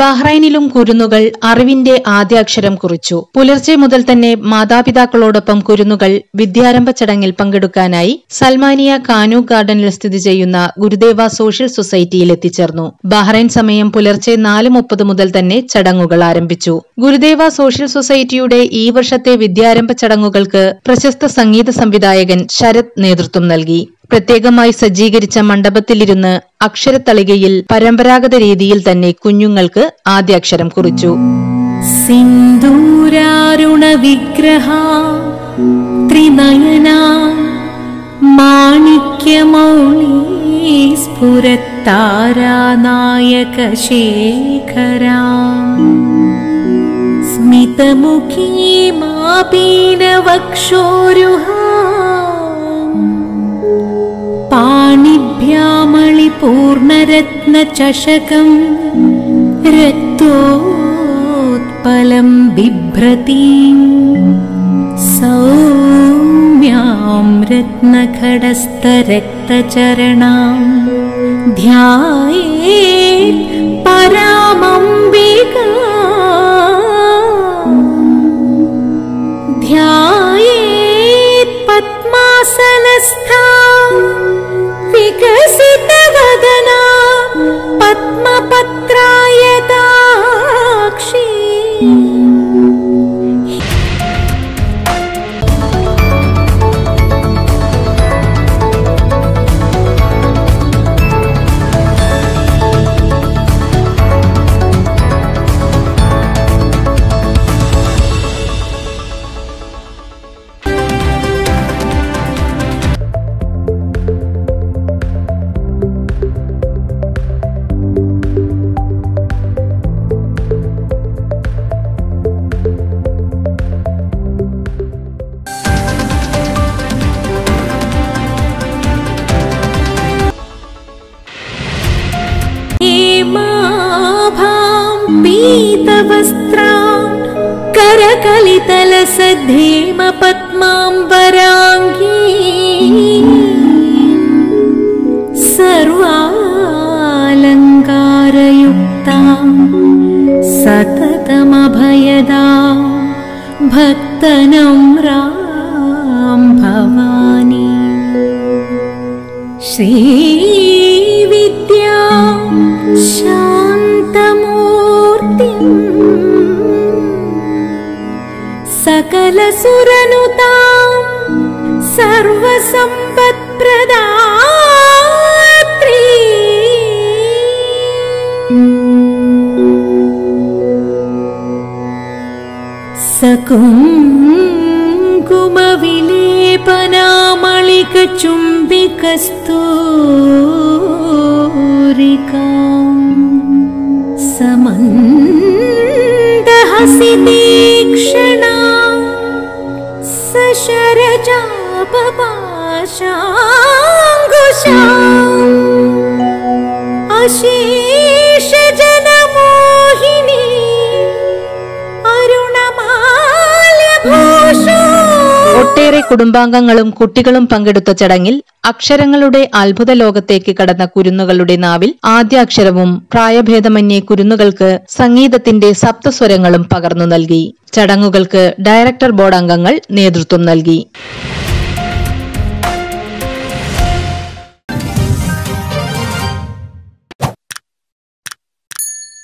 ബഹ്റൈനിലും കുരുന്നുകൾ അറിവിന്റെ ആദ്യാക്ഷരം കുറിച്ചു. പുലർച്ചെ മുതൽ തന്നെ മാതാപിതാക്കളോടൊപ്പം കുരുന്നുകൾ വിദ്യാരംഭ ചടങ്ങിൽ പങ്കെടുക്കാനായി സൽമാനിയ കാനു ഗാർഡനിൽ സ്ഥിതി ചെയ്യുന്ന ഗുരുദേവ സോഷ്യൽ സൊസൈറ്റിയിൽ എത്തിച്ചേർന്നു. ബഹ്റൈൻ സമയം പുലർച്ചെ നാല് മുപ്പത് മുതൽ തന്നെ ചടങ്ങുകൾ ആരംഭിച്ചു. ഗുരുദേവ സോഷ്യൽ സൊസൈറ്റിയുടെ ഈ വർഷത്തെ വിദ്യാരംഭ ചടങ്ങുകൾക്ക് പ്രശസ്ത സംഗീത സംവിധായകൻ ശരത് നേതൃത്വം നൽകി. പ്രത്യേകമായി സജ്ജീകരിച്ച മണ്ഡപത്തിലിരുന്ന് അക്ഷരത്തളികയിൽ പരമ്പരാഗത രീതിയിൽ തന്നെ കുഞ്ഞുങ്ങൾക്ക് ആദ്യാക്ഷരം കുറിച്ചു. സിന്ദൂരാരുണ വിഗ്രഹ ത്രിനയന മാണിക്യമൗളി സ്മിതമുഖീ पाणिभ्यामणिपूर्णरत्नचषकम् रक्तोत्पलं बिभ्रतीम् सौम्यां रत्नखडस्थरक्तचरणां ध्यायेत् परामम्बिका। ध्यायेत् पद्मासनस्था विकसितवदना ಗಗನಾ हेमाभां पीतवस्त्रां करकलितलसद्धेमपद्माम्बराङ्गी सर्वालङ्कारयुक्तां सततमभयदा भक्तनम्रां भवानी। श्रीविद्या सकलसुरनुतां सर्वसम्पत्प्रदात्री। सकुङ्कुमविलेपनामणिकचुम्बिकस्तूरिकाम् समन्दहसितीक्षणा सशरजापपाशाङ्कुशा अशेषजनमोहिनी കുടുംബാംഗങ്ങളും കുട്ടികളും പങ്കെടുത്ത ചടങ്ങിൽ അക്ഷരങ്ങളുടെ അത്ഭുത ലോകത്തേക്ക് കടന്ന കുരുന്നുകളുടെ നാവിൽ ആദ്യാക്ഷരവും പ്രായഭേദമന്യേ കുരുന്നുകൾക്ക് സംഗീതത്തിന്റെ സപ്തസ്വരങ്ങളും പകർന്നു നൽകി. ചടങ്ങുകൾക്ക് ഡയറക്ടർ ബോർഡ് അംഗങ്ങൾ നേതൃത്വം നൽകി.